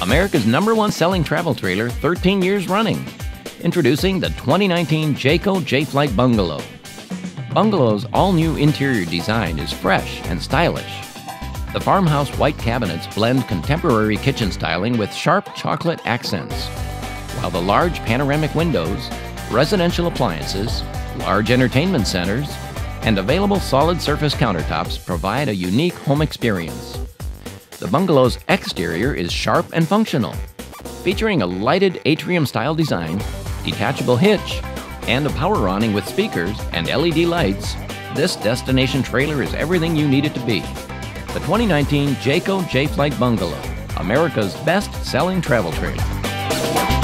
America's number one selling travel trailer 13 years running. Introducing the 2019 Jayco Jay Flight Bungalow. Bungalow's all new interior design is fresh and stylish. The farmhouse white cabinets blend contemporary kitchen styling with sharp chocolate accents, while the large panoramic windows, residential appliances, large entertainment centers, and available solid surface countertops provide a unique home experience. The bungalow's exterior is sharp and functional, featuring a lighted atrium style design, detachable hitch, and a power awning with speakers and LED lights. This destination trailer is everything you need it to be. The 2019 Jayco Jay Flight Bungalow, America's best selling travel trailer.